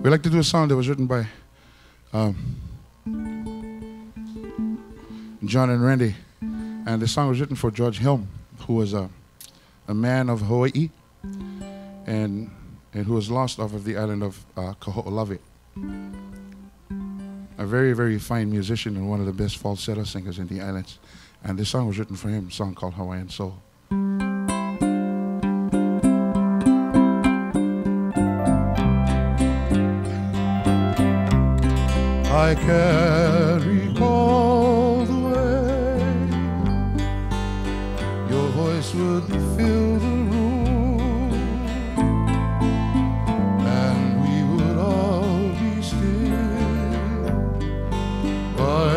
We like to do a song that was written by um, John and Randy. And the song was written for George Helm, who was a, a man of Hawaii and, and who was lost off of the island of uh, Kaho'olawe. A very, very fine musician and one of the best falsetto singers in the islands. And this song was written for him, a song called Hawaiian Soul. I can recall the way your voice would fill the room, and we would all be still by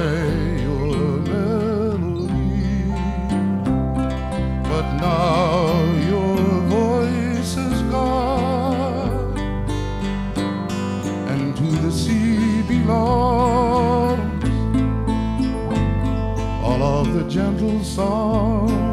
your melody. But now your voice is gone, and to the sea belongs the gentle songs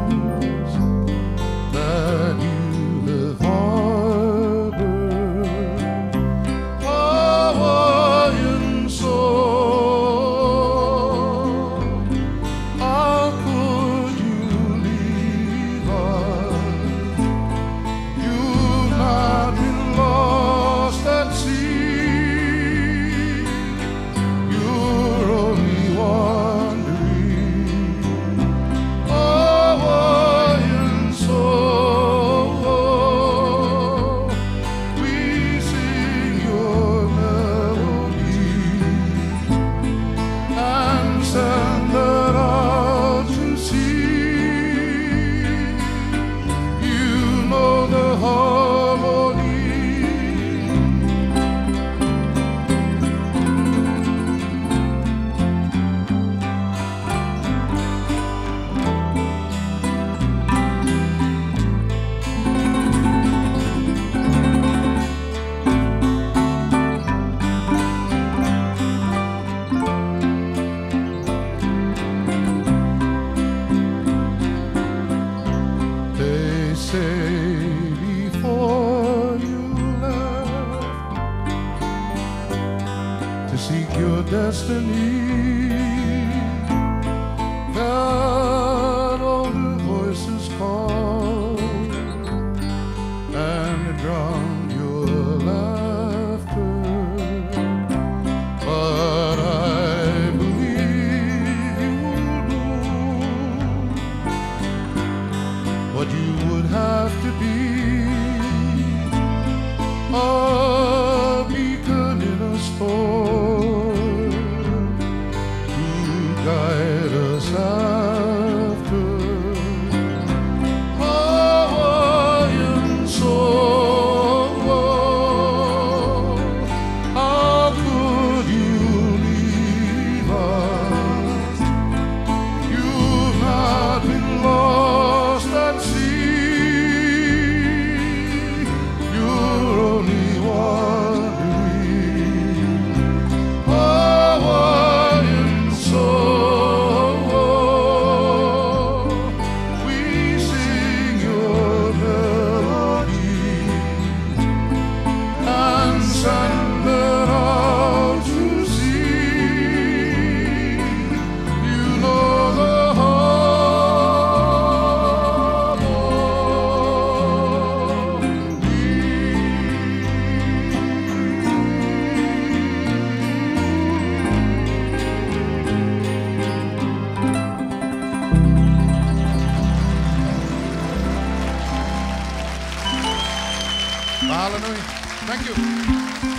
to seek guide us after Hallelujah. Thank you.